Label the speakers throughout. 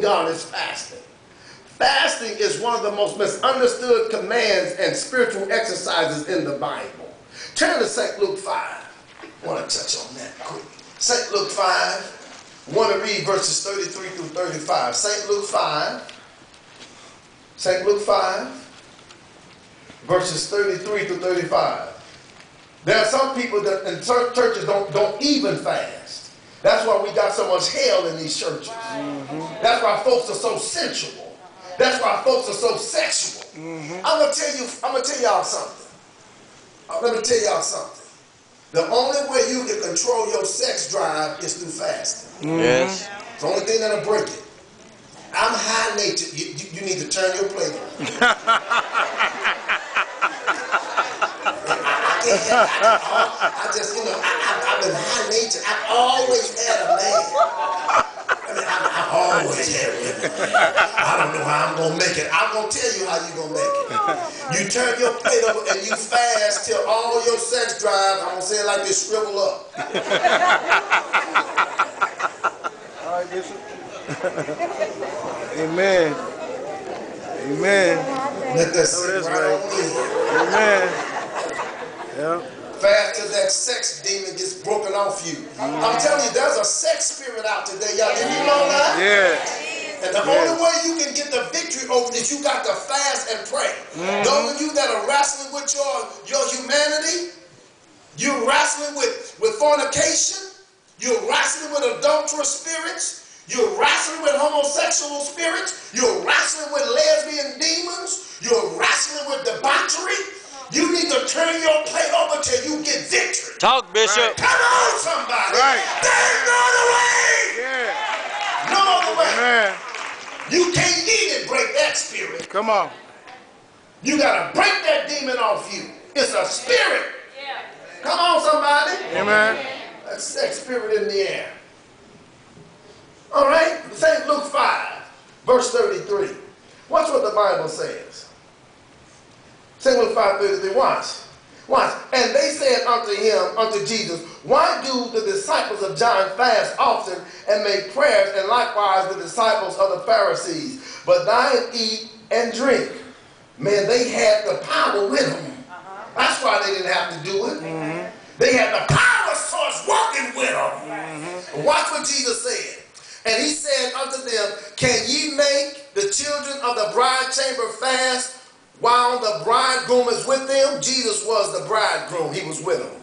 Speaker 1: God is fasting. Fasting is one of the most misunderstood commands and spiritual exercises in the Bible. Turn to St. Luke 5. I want to touch on that quick. St. Luke 5. I want to read verses 33 through 35. St. Luke 5. St. Luke 5, verses 33 through 35. There are some people that in churches don't, don't even fast. That's why we got so much hell in these churches. Mm-hmm. That's why folks are so sensual. That's why folks are so sexual. Mm-hmm. I'm gonna tell you, I'm gonna tell y'all something. Uh, let me tell y'all something. The only way you can control your sex drive is through fasting.
Speaker 2: Mm-hmm. Yes.
Speaker 1: It's the only thing that'll break it. I'm high nature. You, you, you need to turn your plate I, just, you know, I, have been high nature. I've always had a man. I mean, I, have always had women. I don't know how I'm going to make it. I'm going to tell you how you're going to make it. You turn your plate over and you fast till all your sex drive, I'm going to say it like this, shrivel up.
Speaker 3: All right, Bishop. Amen. Amen.
Speaker 1: Let that sit right,
Speaker 3: right. Amen. Yeah.
Speaker 1: Fast till that sex demon gets broken off you. Mm. I'm telling you, there's a sex spirit out today, y'all. Did you know that?
Speaker 3: Yeah.
Speaker 1: And the yes. only way you can get the victory over this, you got to fast and pray. Mm-hmm. Those of you that are wrestling with your, your humanity, you're wrestling with, with fornication, you're wrestling with adulterous spirits, you're wrestling with homosexual spirits. You're wrestling with lesbian demons. You're wrestling with debauchery. You need to turn your plate over till you get victory.
Speaker 2: Talk, Bishop.
Speaker 1: Right. Come on, somebody.
Speaker 3: Right.
Speaker 1: There's no other way.
Speaker 3: Yeah.
Speaker 1: No other way.
Speaker 3: Amen.
Speaker 1: You can't even break that spirit.
Speaker 3: Come on.
Speaker 1: You got to break that demon off you. It's a spirit. Yeah. Come on, somebody.
Speaker 3: Amen.
Speaker 1: That's sex spirit in the air. All right? St. Luke 5, verse 33. Watch what the Bible says. St. Luke 5, 33. Watch. Watch. And they said unto him, unto Jesus, Why do the disciples of John fast often and make prayers, and likewise the disciples of the Pharisees, but thine eat and drink? Man, they had the power with them. Uh-huh. That's why they didn't have to do it. Mm-hmm. They had the power source working with them. Mm-hmm. Watch what Jesus said. And he said unto them, Can ye make the children of the bride chamber fast while the bridegroom is with them? Jesus was the bridegroom. He was with them.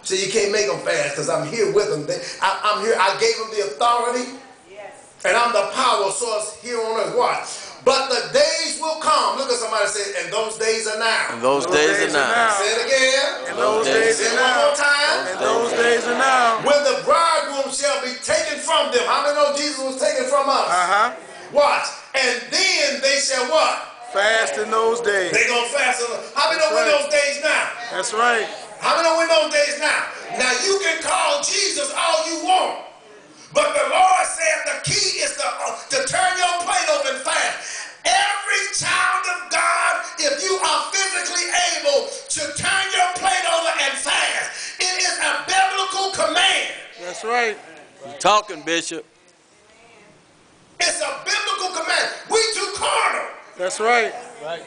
Speaker 1: So you can't make them fast because I'm here with them. I, am here. I gave them the authority. Yes. And I'm the power source here on earth. Watch. But the days will come. Look at somebody say, and those days are now.
Speaker 2: And those, those days, days, are now. now.
Speaker 1: Say it again.
Speaker 3: And those, those days, days, are now.
Speaker 1: One more time.
Speaker 3: And those days are now.
Speaker 1: When the bridegroom shall be taken from them. How many know Jesus was taken from us?
Speaker 3: Uh-huh.
Speaker 1: Watch. And then they shall what?
Speaker 3: Fast in those days.
Speaker 1: They gonna fast. How many know right. those days now?
Speaker 3: That's right.
Speaker 1: How many know when those days now? Now you can call Jesus all you want. But the Lord said the key is to, uh, to turn your plate over and fast. Every child of God, if you are physically able to turn your plate over and fast, it is a biblical command.
Speaker 3: That's right.
Speaker 2: You're talking, Bishop.
Speaker 1: It's a biblical command. We too carnal.
Speaker 3: That's right.
Speaker 2: Right.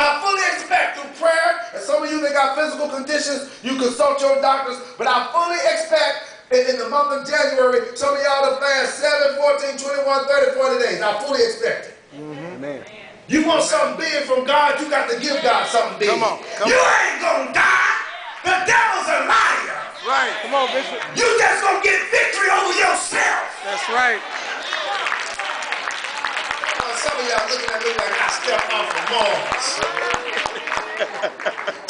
Speaker 1: I fully expect through prayer, and some of you that got physical conditions, you consult your doctors, but I fully expect in, in the month of January, some of y'all to fast 7, 14, 21, 30, 40 days. I fully expect it.
Speaker 3: Mm-hmm. Amen.
Speaker 1: You want something big from God, you got to give God something big.
Speaker 3: Come on. Come
Speaker 1: you
Speaker 3: on.
Speaker 1: ain't going to die. The devil's a liar.
Speaker 3: Right. Come on, Bishop.
Speaker 1: You just going to get victory over yourself.
Speaker 3: That's right
Speaker 1: some of y'all looking at me like I stepped off of Mars.